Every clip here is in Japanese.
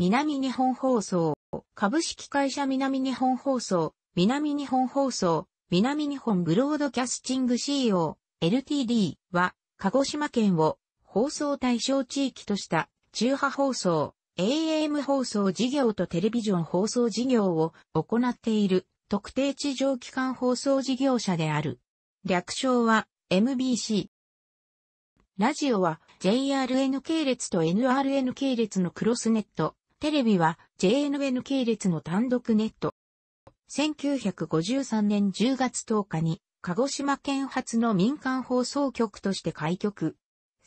南日本放送、株式会社南日本放送、南日本放送、南日本ブロードキャスティング CO、LTD は、鹿児島県を放送対象地域とした中波放送、AM 放送事業とテレビジョン放送事業を行っている特定地上機関放送事業者である。略称は MBC。ラジオは JRN 系列と NRN 系列のクロスネット。テレビは JNN 系列の単独ネット。1953年10月10日に鹿児島県発の民間放送局として開局。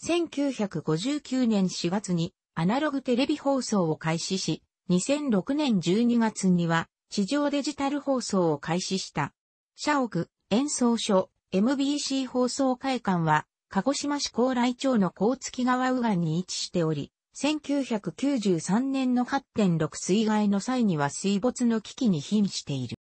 1959年4月にアナログテレビ放送を開始し、2006年12月には地上デジタル放送を開始した。社屋、演奏所、MBC 放送会館は、鹿児島市高来町の高月川右岸に位置しており、1993年の8.6水害の際には水没の危機に瀕している。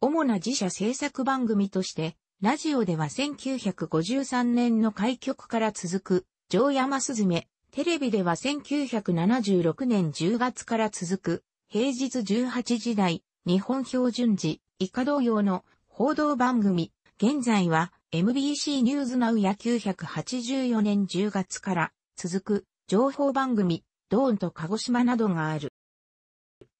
主な自社制作番組として、ラジオでは1953年の開局から続く、城山すずめ、テレビでは1976年10月から続く、平日18時台、日本標準時、以下同様の報道番組、現在は MBC ニューズナウや984年10月から続く情報番組、ドーンと鹿児島などがある。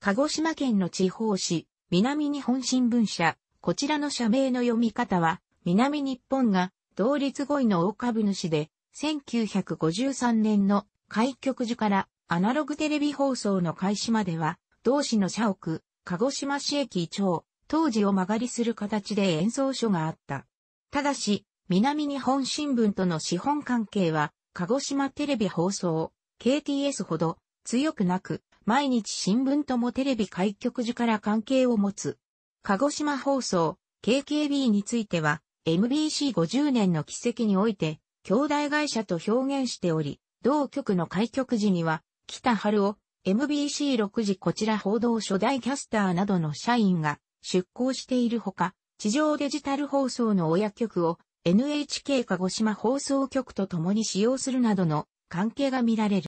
鹿児島県の地方紙、南日本新聞社、こちらの社名の読み方は、南日本が同率5位の大株主で、1953年の開局時からアナログテレビ放送の開始までは、同市の社屋、鹿児島市駅町、当時を間借りする形で演奏所があった。ただし、南日本新聞との資本関係は、鹿児島テレビ放送、KTS ほど強くなく、毎日新聞ともテレビ開局時から関係を持つ。鹿児島放送、KKB については、MBC50 年の奇跡において、兄弟会社と表現しており、同局の開局時には、北春夫、MBC6 時こちら報道初代キャスターなどの社員が出向しているほか、地上デジタル放送の親局を NHK 鹿児島放送局と共に使用するなどの関係が見られる。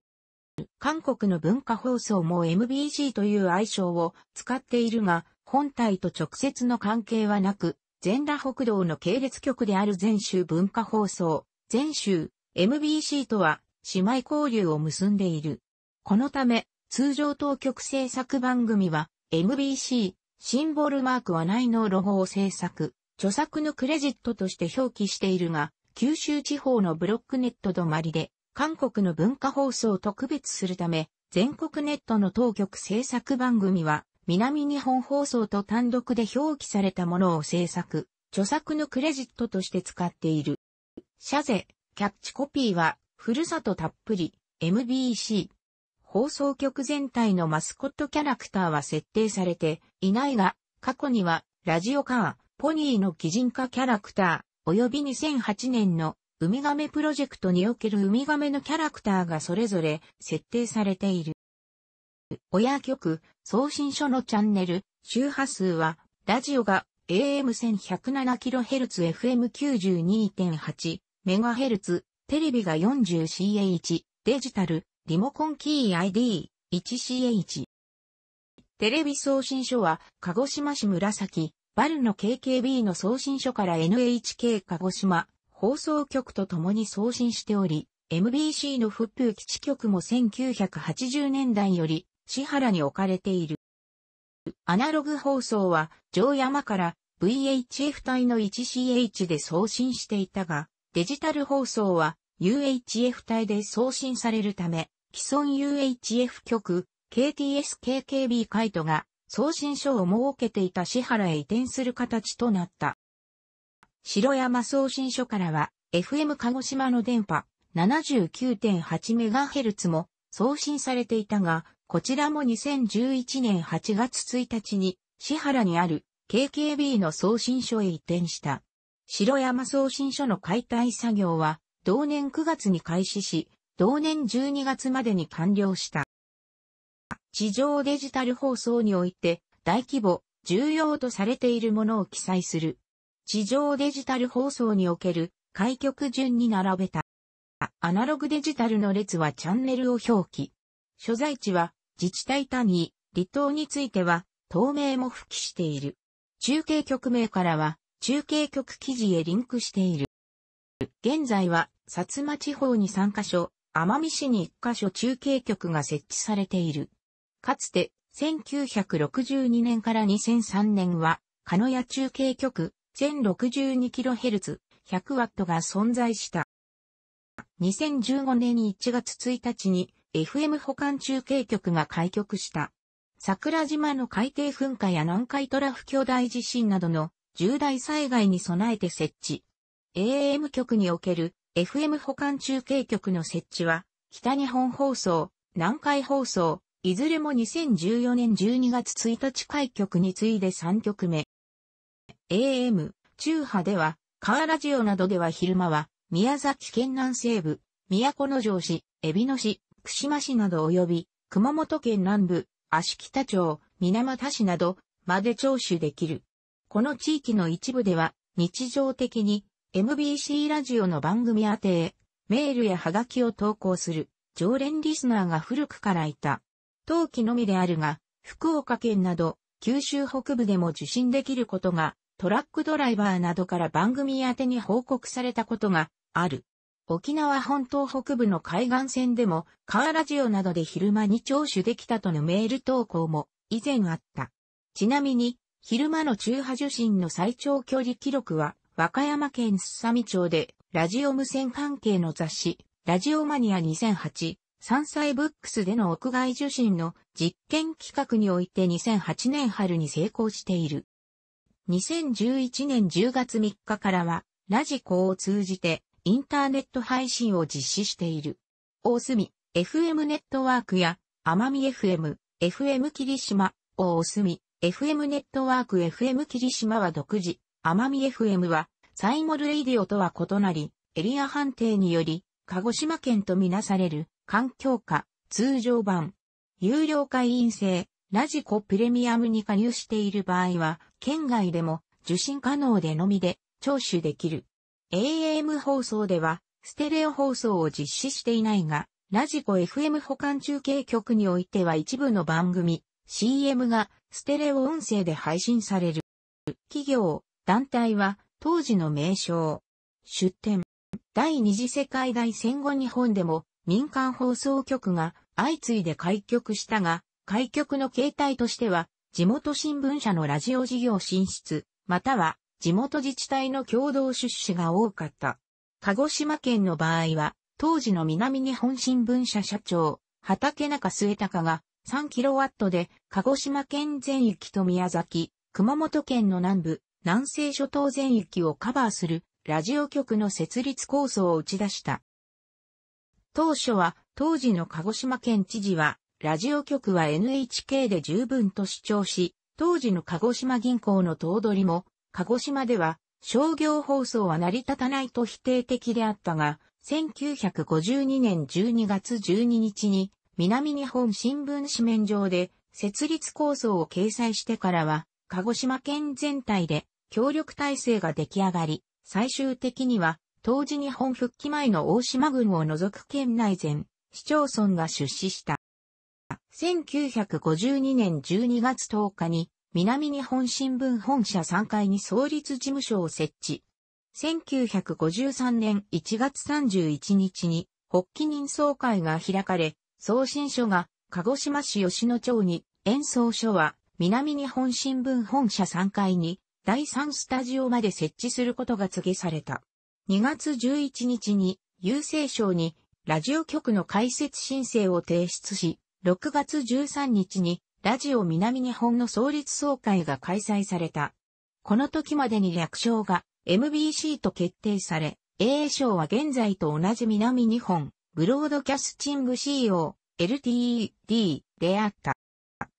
韓国の文化放送も MBC という愛称を使っているが、本体と直接の関係はなく、全羅北道の系列局である全州文化放送、全州 MBC とは姉妹交流を結んでいる。このため、通常当局制作番組は MBC、シンボルマークはないのロゴを制作、著作のクレジットとして表記しているが、九州地方のブロックネット止まりで、韓国の文化放送と区別するため、全国ネットの当局制作番組は、南日本放送と単独で表記されたものを制作、著作のクレジットとして使っている。シャゼ、キャッチコピーは、ふるさとたっぷり、MBC、放送局全体のマスコットキャラクターは設定されていないが、過去には、ラジオカー、ポニーの擬人化キャラクター、及び2008年のウミガメプロジェクトにおけるウミガメのキャラクターがそれぞれ設定されている。親局、送信書のチャンネル、周波数は、ラジオが AM1107kHz FM92.8MHz、テレビが 40CH、デジタル、リモコンキー ID、1CH。テレビ送信所は、鹿児島市紫、バルの KKB の送信所から NHK 鹿児島、放送局と共に送信しており、MBC の復風基地局も1980年代より、市原に置かれている。アナログ放送は、城山から VHF 帯の 1CH で送信していたが、デジタル放送は UHF 帯で送信されるため、既存 UHF 局、KTS-KKB カイトが送信所を設けていた市原へ移転する形となった。城山送信所からは FM 鹿児島の電波 79.8MHz も送信されていたが、こちらも2011年8月1日に市原にある KKB の送信所へ移転した。城山送信所の解体作業は同年9月に開始し、同年12月までに完了した。地上デジタル放送において大規模、重要とされているものを記載する。地上デジタル放送における開局順に並べた。アナログデジタルの列はチャンネルを表記。所在地は自治体単位、離島については、透明も付記している。中継局名からは、中継局記事へリンクしている。現在は、薩摩地方に3カ所、奄美市に1カ所中継局が設置されている。かつて、1962年から2003年は、鹿屋中継局、1062kHz、100W が存在した。2015年1月1日に FM 保管中継局が開局した。桜島の海底噴火や南海トラフ巨大地震などの重大災害に備えて設置。AM 局における FM 保管中継局の設置は、北日本放送、南海放送、いずれも2014年12月1日開局に次いで3局目。AM、中波では、カーラジオなどでは昼間は、宮崎県南西部、都城市、海老野市、串間市など及び、熊本県南部、足北町、水俣市など、まで聴取できる。この地域の一部では、日常的に MBC ラジオの番組宛てへ、メールやハガキを投稿する常連リスナーが古くからいた。冬季のみであるが、福岡県など九州北部でも受信できることが、トラックドライバーなどから番組宛てに報告されたことがある。沖縄本島北部の海岸線でも、カーラジオなどで昼間に聴取できたとのメール投稿も以前あった。ちなみに、昼間の中波受信の最長距離記録は和歌山県すさみ町で、ラジオ無線関係の雑誌、ラジオマニア2008、山菜ブックスでの屋外受信の実験企画において2008年春に成功している。2011年10月3日からは、ラジコを通じてインターネット配信を実施している。大隅、FM ネットワークや、奄美 FM、FM 霧島、大隅、FM ネットワーク FM 霧島は独自、奄美 FM は、サイモルエイディオとは異なり、エリア判定により、鹿児島県とみなされる、環境下、通常版、有料会員制、ラジコプレミアムに加入している場合は、県外でも受信可能でのみで聴取できる。AM 放送では、ステレオ放送を実施していないが、ラジコ FM 保管中継局においては一部の番組、CM がステレオ音声で配信される。企業、団体は当時の名称。出展。第二次世界大戦後日本でも民間放送局が相次いで開局したが、開局の形態としては、地元新聞社のラジオ事業進出、または地元自治体の共同出資が多かった。鹿児島県の場合は、当時の南日本新聞社社長、畑中末高が 3kW で鹿児島県全域と宮崎、熊本県の南部、南西諸島全域をカバーするラジオ局の設立構想を打ち出した。当初は当時の鹿児島県知事はラジオ局は NHK で十分と主張し、当時の鹿児島銀行の頭取も鹿児島では商業放送は成り立たないと否定的であったが、1952年12月12日に南日本新聞紙面上で設立構想を掲載してからは、鹿児島県全体で協力体制が出来上がり、最終的には、当時日本復帰前の大島郡を除く県内全、市町村が出資した。1952年12月10日に、南日本新聞本社3階に創立事務所を設置。1953年1月31日に、発起人総会が開かれ、送信所が鹿児島市吉野町に、演奏所は南日本新聞本社3階に第3スタジオまで設置することが告げされた。2月11日に郵政省にラジオ局の開設申請を提出し、6月13日にラジオ南日本の創立総会が開催された。この時までに略称が MBC と決定され、AA 賞は現在と同じ南日本ブロードキャスティング CO LTED であった。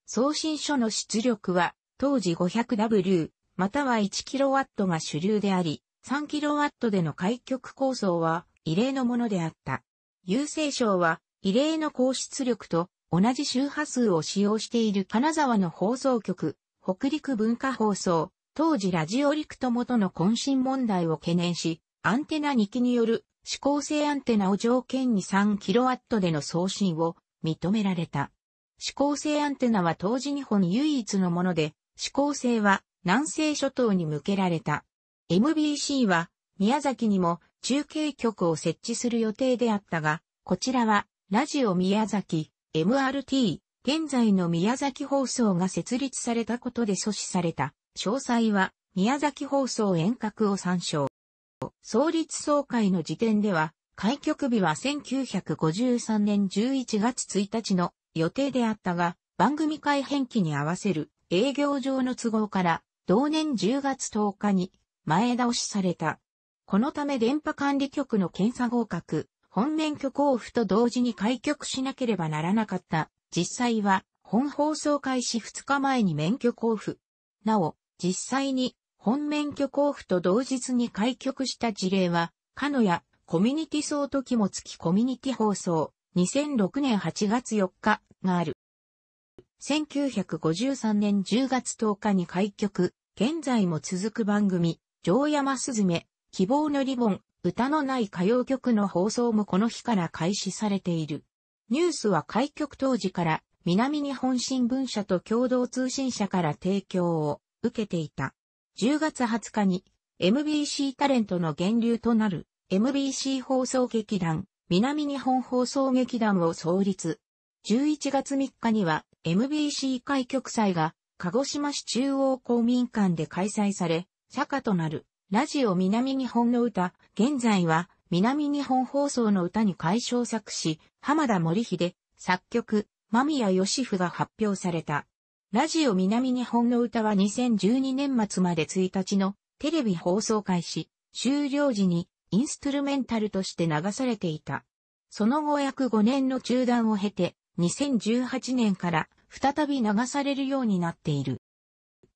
送信書の出力は当時 500W または 1kW が主流であり、3kW での開局構想は異例のものであった。郵政省は異例の高出力と同じ周波数を使用している金沢の放送局、北陸文化放送、当時ラジオ陸と元の渾身問題を懸念し、アンテナ2機による指向性アンテナを条件に 3kW での送信を認められた。指向性アンテナは当時日本唯一のもので、指向性は南西諸島に向けられた。MBC は宮崎にも中継局を設置する予定であったが、こちらはラジオ宮崎 MRT 現在の宮崎放送が設立されたことで阻止された。詳細は宮崎放送遠隔を参照。創立総会の時点では、開局日は1953年11月1日の予定であったが、番組改編期に合わせる営業上の都合から、同年10月10日に前倒しされた。このため電波管理局の検査合格、本免許交付と同時に開局しなければならなかった。実際は、本放送開始2日前に免許交付。なお、実際に本免許交付と同日に開局した事例は、かのやコミュニティ総時も月コミュニティ放送2006年8月4日がある。1953年10月10日に開局、現在も続く番組、城山すずめ、希望のリボン、歌のない歌謡曲の放送もこの日から開始されている。ニュースは開局当時から南日本新聞社と共同通信社から提供を受けていた。10月20日に MBC タレントの源流となる MBC 放送劇団南日本放送劇団を創立。11月3日には MBC 開局祭が鹿児島市中央公民館で開催され、坂となるラジオ南日本の歌、現在は南日本放送の歌に解消作詞、浜田森秀、作曲、間宮義夫が発表された。ラジオ南日本の歌は2012年末まで1日のテレビ放送開始、終了時にインストゥルメンタルとして流されていた。その後約5年の中断を経て、2018年から再び流されるようになっている。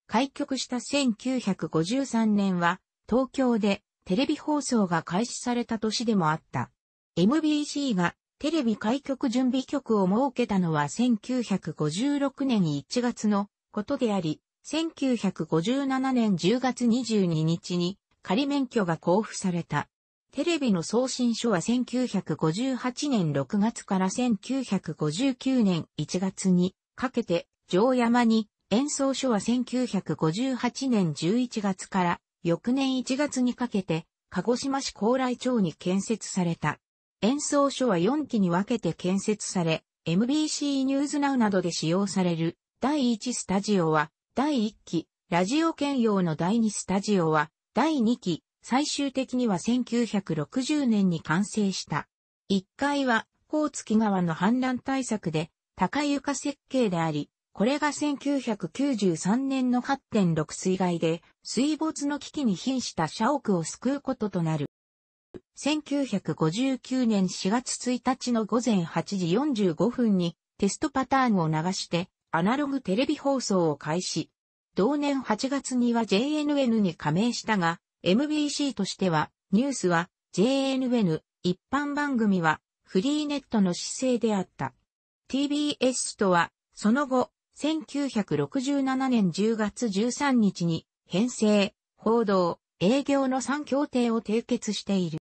開局した1953年は、東京でテレビ放送が開始された年でもあった。MBC がテレビ開局準備局を設けたのは1956年1月のことであり、1957年10月22日に仮免許が交付された。テレビの送信書は1958年6月から1959年1月にかけて、城山に演奏書は1958年11月から翌年1月にかけて、鹿児島市高麗町に建設された。演奏所は4期に分けて建設され、MBC ニューズナウなどで使用される第1スタジオは第1期、ラジオ兼用の第2スタジオは第2期、最終的には1960年に完成した。1階は、高月川の氾濫対策で、高床設計であり、これが1993年の8.6水害で水没の危機に瀕した社屋を救うこととなる。1959年4月1日の午前8時45分にテストパターンを流してアナログテレビ放送を開始。同年8月には JNN に加盟したが、MBC としてはニュースは JNN、一般番組はフリーネットの姿勢であった。TBS とはその後、1967年10月13日に編成、報道、営業の3協定を締結している。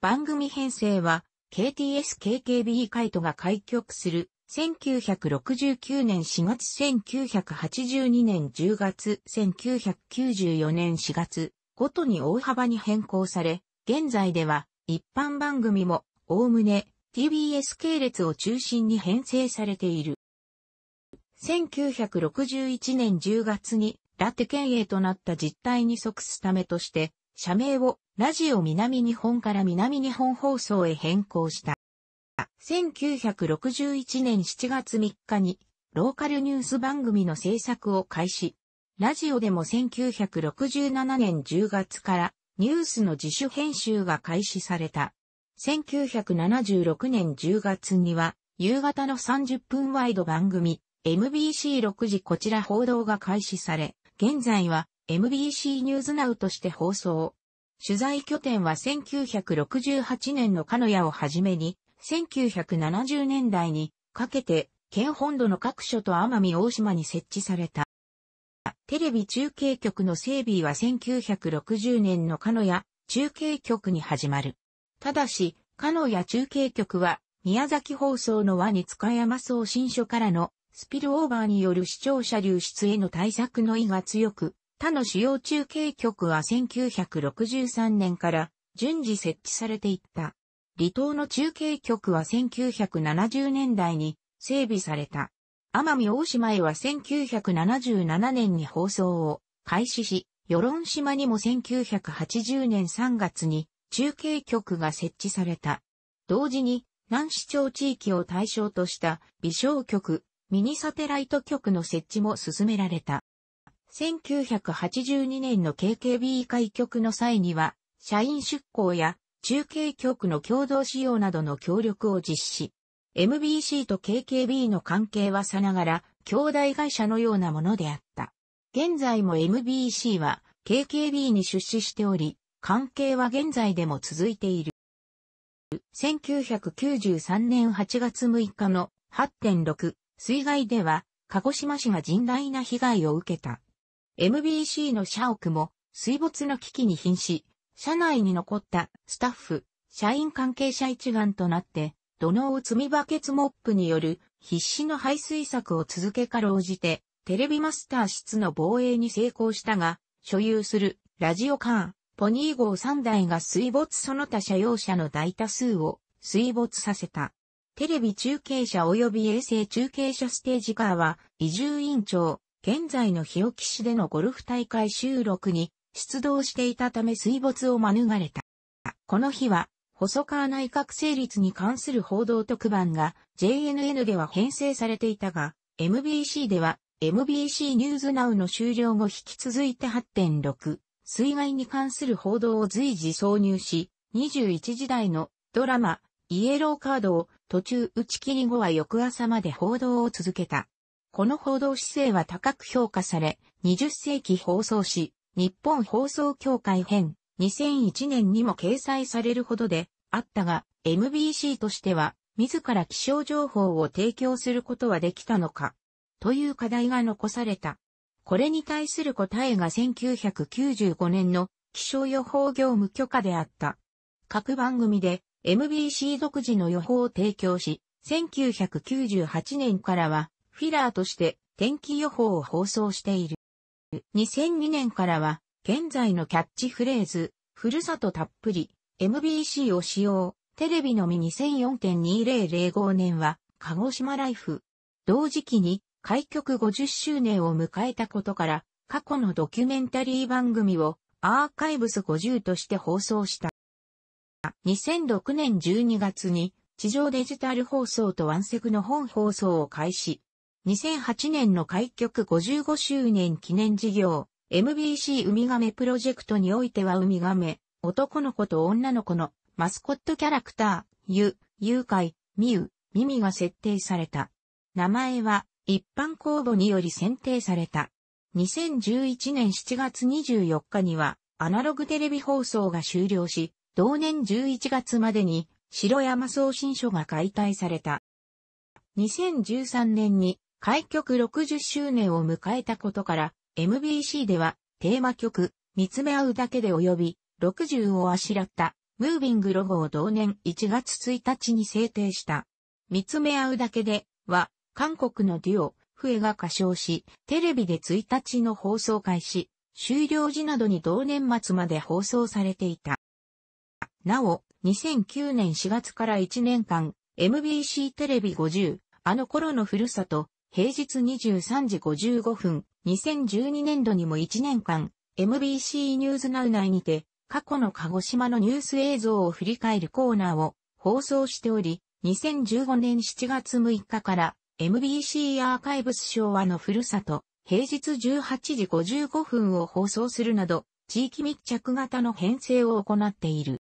番組編成は KTS-KKB カイトが開局する1969年4月1982年10月1994年4月ごとに大幅に変更され、現在では一般番組もおおむね TBS 系列を中心に編成されている。1961年10月にラテ県営となった実態に即すためとして、社名をラジオ南日本から南日本放送へ変更した。1961年7月3日にローカルニュース番組の制作を開始。ラジオでも1967年10月からニュースの自主編集が開始された。1976年10月には夕方の30分ワイド番組 MBC6 時こちら報道が開始され、現在は MBC ニューズナウとして放送。取材拠点は1968年の鹿屋をはじめに、1970年代にかけて、県本土の各所と奄美大島に設置された。テレビ中継局の整備は1960年の鹿屋中継局に始まる。ただし、鹿屋中継局は宮崎放送の和に塚山送信所からのスピルオーバーによる視聴者流出への対策の意が強く、他の主要中継局は1963年から順次設置されていった。離島の中継局は1970年代に整備された。奄美大島へは1977年に放送を開始し、与論島にも1980年3月に中継局が設置された。同時に南市町地域を対象とした微小局、ミニサテライト局の設置も進められた。1982年の KKB 開局の際には、社員出向や中継局の共同使用などの協力を実施。MBC と KKB の関係はさながら、兄弟会社のようなものであった。現在も MBC は KKB に出資しており、関係は現在でも続いている。1993年8月6日の8.6水害では、鹿児島市が甚大な被害を受けた。MBC の社屋も水没の危機に瀕し、社内に残ったスタッフ、社員関係者一丸となって、土のを積みバケツモップによる必死の排水策を続けかろうじて、テレビマスター室の防衛に成功したが、所有するラジオカー、ポニー号3台が水没その他車用車の大多数を水没させた。テレビ中継車及び衛星中継車ステージカーは移住委員長、現在の日置市でのゴルフ大会収録に出動していたため水没を免れた。この日は、細川内閣成立に関する報道特番が JNN では編成されていたが、MBC では MBC ニューズナウの終了後引き続いて8.6、水害に関する報道を随時挿入し、21時台のドラマ、イエローカードを途中打ち切り後は翌朝まで報道を続けた。この報道姿勢は高く評価され、20世紀放送誌、日本放送協会編、2001年にも掲載されるほどであったが、MBC としては、自ら気象情報を提供することはできたのか、という課題が残された。これに対する答えが1995年の気象予報業務許可であった。各番組で MBC 独自の予報を提供し、1998年からはフィラーとして天気予報を放送している。2002年からは、現在のキャッチフレーズ、ふるさとたっぷり、MBC を使用、テレビのみ2004.2005年は、鹿児島ライフ。同時期に、開局50周年を迎えたことから、過去のドキュメンタリー番組をアーカイブス50として放送した。2006年12月に地上デジタル放送とワンセグの本放送を開始。2008年の開局55周年記念事業、MBC ウミガメプロジェクトにおいてはウミガメ、男の子と女の子のマスコットキャラクター、ユ、ユカイ、ミウ、ミミが設定された。名前は一般公募により選定された。2011年7月24日にはアナログテレビ放送が終了し、同年11月までに白山送信所が解体された。2013年に開局60周年を迎えたことから、MBC ではテーマ曲、見つめ合うだけで及び、60をあしらった、ムービングロゴを同年1月1日に制定した。見つめ合うだけでは、韓国のデュオ、フエが歌唱し、テレビで1日の放送開始、終了時などに同年末まで放送されていた。なお、2009年4月から1年間、MBC テレビ50、あの頃のふるさと、平日23時55分、2012年度にも1年間、MBC ニュースナウ内にて、過去の鹿児島のニュース映像を振り返るコーナーを放送しており、2015年7月6日から MBC アーカイブス昭和のふるさと、平日18時55分を放送するなど、地域密着型の編成を行っている。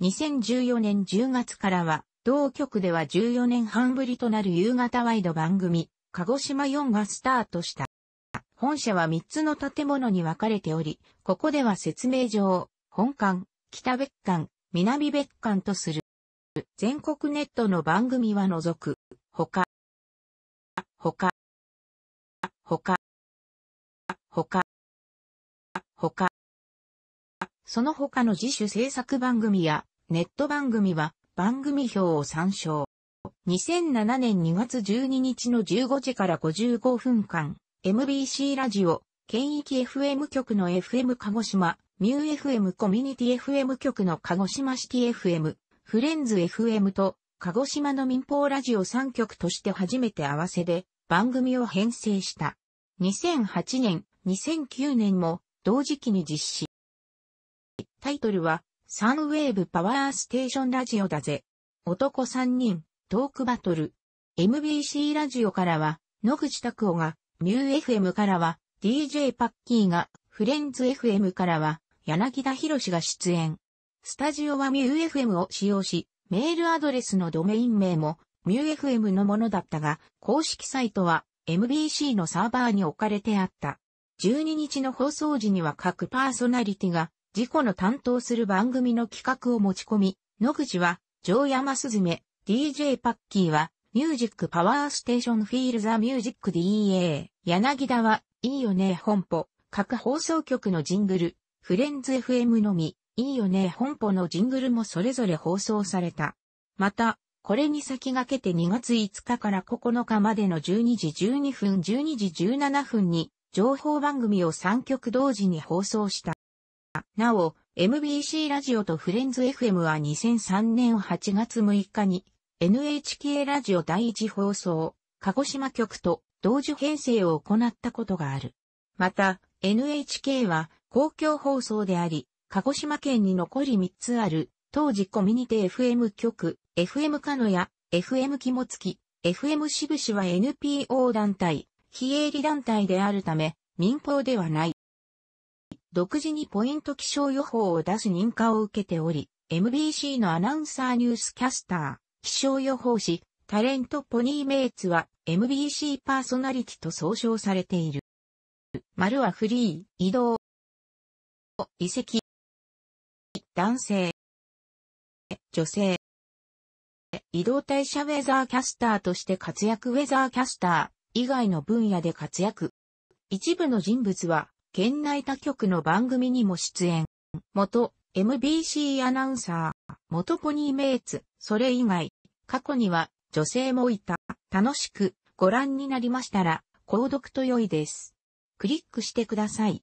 2014年10月からは、同局では14年半ぶりとなる夕方ワイド番組、鹿児島4がスタートした。本社は3つの建物に分かれており、ここでは説明上、本館、北別館、南別館とする。全国ネットの番組は除く、他、他、他、他、他、その他の自主制作番組やネット番組は番組表を参照。2007年2月12日の15時から55分間、MBC ラジオ、県域 FM 局の FM 鹿児島、ミュー FM コミュニティ FM 局の鹿児島シティ FM、フレンズ FM と、鹿児島の民放ラジオ3局として初めて合わせで番組を編成した。2008年、2009年も同時期に実施。タイトルは、サンウェーブパワーステーションラジオだぜ。男3人、トークバトル。MBC ラジオからは、野口拓夫が、ミュー FM からは、DJ パッキーが、フレンズ FM からは、柳田博が出演。スタジオはミュー FM を使用し、メールアドレスのドメイン名も、ミュー FM のものだったが、公式サイトは、MBC のサーバーに置かれてあった。12日の放送時には各パーソナリティが、自己の担当する番組の企画を持ち込み、野口は、城山すずめ、DJ パッキーは、ミュージックパワーステーションフィールザミュージック DA、柳田は、いいよね本舗、各放送局のジングル、フレンズ FM のみ、いいよね本舗のジングルもそれぞれ放送された。また、これに先駆けて2月5日から9日までの12時12分12時17分に情報番組を3曲同時に放送した。なお、MBC ラジオとフレンズ FM は2003年8月6日に NHK ラジオ第一放送、鹿児島局と同時編成を行ったことがある。また、NHK は公共放送であり、鹿児島県に残り3つある、当時コミュニティ FM 局、FM カノや、FM 肝付き、FM しぶしは NPO 団体、非営利団体であるため、民放ではない。独自にポイント気象予報を出す認可を受けており、MBC のアナウンサーニュースキャスター、気象予報士、タレントポニーメイツは MBC パーソナリティと総称されている。丸はフリー、移動、遺跡、男性、女性、移動代謝ウェザーキャスターとして活躍ウェザーキャスター以外の分野で活躍。一部の人物は県内他局の番組にも出演。元 MBC アナウンサー、元ポニーメイツ、それ以外、過去には女性もいた。楽しくご覧になりましたら、購読と良いです。クリックしてください。